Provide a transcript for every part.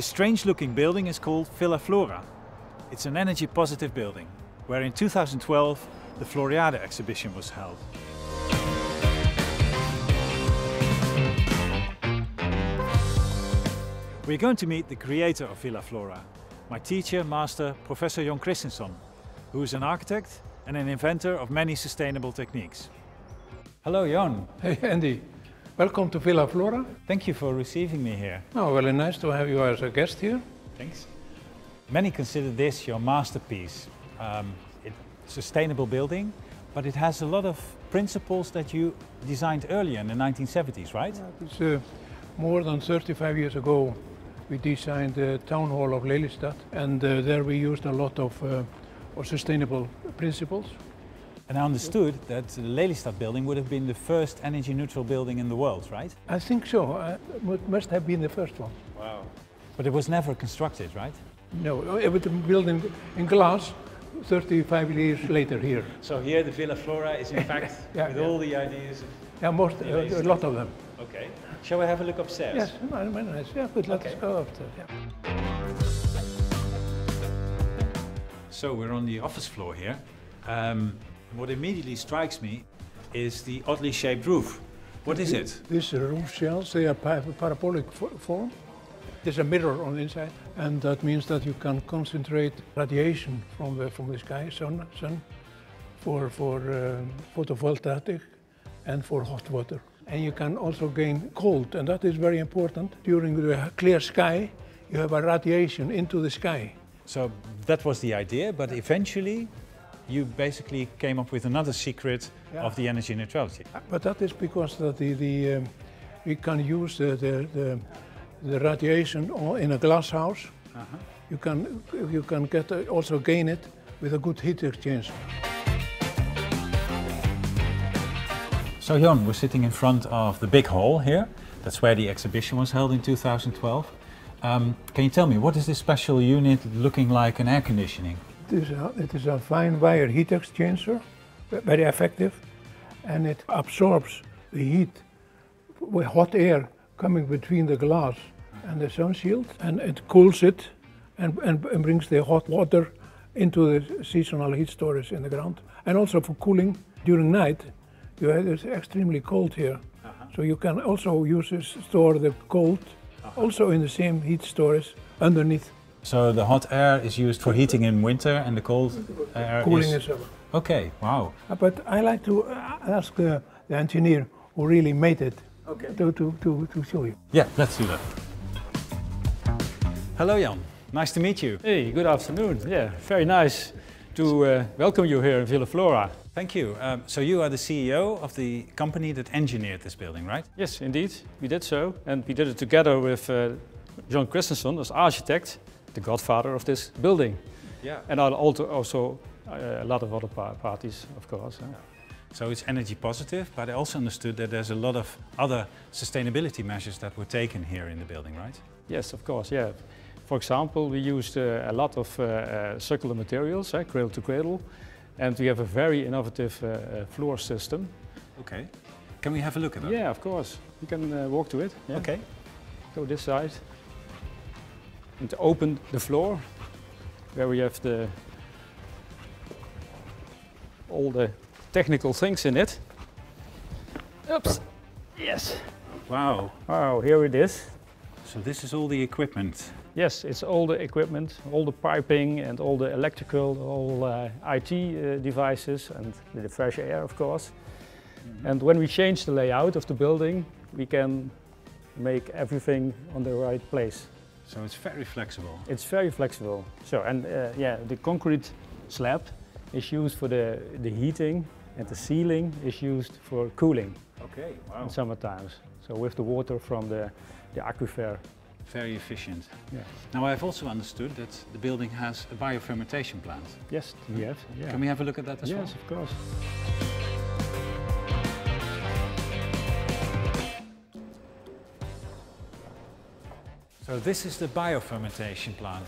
This strange looking building is called Villa Flora. It's an energy positive building, where in 2012 the Floriade exhibition was held. We're going to meet the creator of Villa Flora, my teacher, master, Professor Jon Kristinsson, who is an architect and an inventor of many sustainable techniques. Hello, Jon. Hey, Andy. Welcome to Villa Flora. Thank you for receiving me here. Oh, really nice to have you as a guest here. Thanks. Many consider this your masterpiece. Um, it's a sustainable building, but it has a lot of principles that you designed earlier in the 1970s, right? It's uh, more than 35 years ago we designed the town hall of Lelystad and uh, there we used a lot of, uh, of sustainable principles. And I understood that the Lelystad building would have been the first energy neutral building in the world, right? I think so. Uh, it must have been the first one. Wow. But it was never constructed, right? No, it was built in, in glass 35 years later here. So here the Villa Flora is in fact Yeah, with yeah. all the ideas of... Yeah, most, uh, a lot of them. Okay. Shall we have a look upstairs? Yes, very very nice. Yeah, but let's Okay. go upstairs. Yeah. So we're on the office floor here. Um, what immediately strikes me is the oddly shaped roof. What is it? These roof shells, they are parabolic form. There's a mirror on the inside, and that means that you can concentrate radiation from the from the sky, sun, sun, for for uh, photovoltaic and for hot water. And you can also gain cold, and that is very important. During the clear sky, you have a radiation into the sky. So that was the idea, but eventually you basically came up with another secret Yeah. of the energy neutrality. But that is because that the, the um, we can use the, the, the, the radiation in a glass house. You can you can get uh, also gain it with a good heat exchange. So Jon, we're sitting in front of the big hall here. That's where the exhibition was held in 2012. Um, can you tell me, what is this special unit looking like an air conditioning? It is a, it is a fine wire heat exchanger, very effective, and it absorbs the heat with hot air coming between the glass and the sun shield, and it cools it and, and, and brings the hot water into the seasonal heat storage in the ground. And also for cooling during night, you have, it's extremely cold here. Uh-huh. So you can also use this, store the cold also in the same heat storage underneath So the hot air is used for heating in winter and the cold air is cooling is... in summer. Okay, wow. Uh, But I like to uh, ask the, the engineer who really made it okay. to, to, to, to show you. Yeah, let's do that. Hello Jan, nice to meet you. Hey, good afternoon. Yeah, very nice to uh, welcome you here in Villa Flora. Thank you. Um, so you are the CEO of the company that engineered this building, right? Yes, indeed, we did so, and we did it together with uh, John Kristinsson as architect, the godfather of this building, Yeah. and al- also, also uh, a lot of other parties, of course. huh? So it's energy positive, but I also understood that there's a lot of other sustainability measures that were taken here in the building, right? Yes, of course. Yeah. For example, we used uh, a lot of uh, uh, circular materials, uh, cradle to cradle, and we have a very innovative uh, floor system. Okay. Can we have a look at that? Yeah, of course. You can walk to it. Yeah. Okay. Go this side. And to open the floor, where we have the all the technical things in it. Oops. Yes. Wow. Oh, here it is. So this is all the equipment. Yes, it's all the equipment, all the piping and all the electrical, all uh, IT uh, devices and the fresh air, of course. And when we change the layout of the building, we can make everything on the right place. So it's very flexible. It's very flexible. So, and uh, yeah, the concrete slab is used for the, the heating and the ceiling is used for cooling Okay. Wow. in summer times. So with the water from the, the aquifer. Very efficient. Yeah. Now I've also understood that the building has a biofermentation plant. Yes, we have. Yeah. Can we have a look at that as well? yes, of course. So this is the biofermentation plant.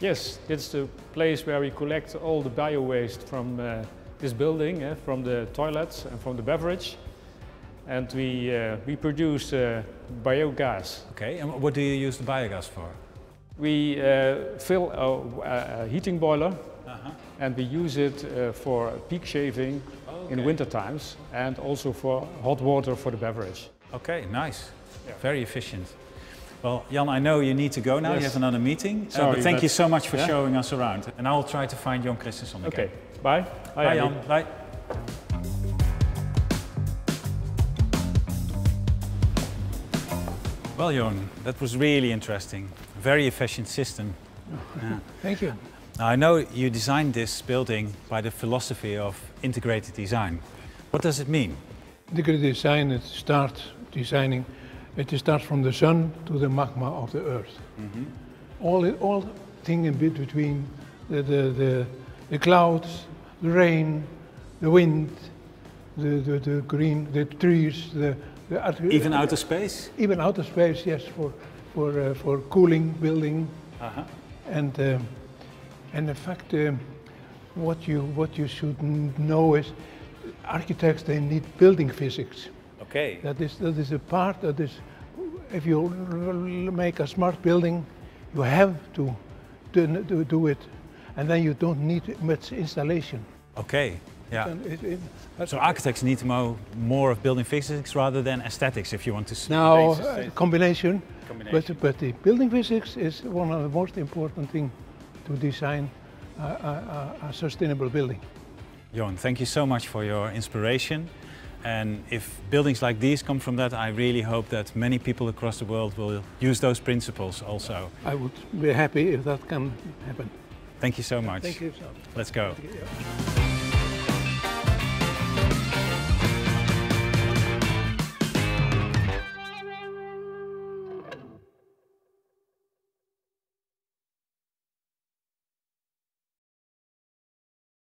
Yes, it's the place where we collect all the bio waste from uh, this building, eh, from the toilets and from the beverage. and we, uh, we produce uh, biogas. Okay, and what do you use the biogas for? We uh, fill a, a heating boiler Uh-huh. and we use it uh, for peak shaving in winter times and also for hot water for the beverage. Okay, nice. Yeah. Very efficient. Well, Jan, I know you need to go now. You have another meeting. Uh, Sorry, but thank but- you so much for Yeah. showing us around. And I'll try to find Jan Kristinsson again. Okay, bye. Bye, Andy. Jan. Bye. Well, Jan, that was really interesting. Very efficient system. Yeah. Thank you. Now, I know you designed this building by the philosophy of integrated design. What does it mean? Integrated design, it starts designing, it starts from the sun to the magma of the earth. All, it, all thing in bit between, the, the, the, the clouds, the rain, the wind, the, the, the green, the trees, the, the Even outer space? even outer space, yes, for, for, uh, for cooling, building, Uh-huh. and um, and in fact, um, what you what you should know is, architects they need building physics. Okay. That is that is a part that is, if you make a smart building, you have to do, to do it, and then you don't need much installation. Okay. Yeah. And it- it- So architects need to know more of building physics rather than aesthetics if you want to now uh, combination, combination. but but the building physics is one of the most important thing to design a, a, a- sustainable building. Johan, thank you so much for your inspiration. And if buildings like these come from that, I really hope that many people across the world will use those principles also. I would be happy if that can happen. Thank you so much. Thank you, sir. Let's go.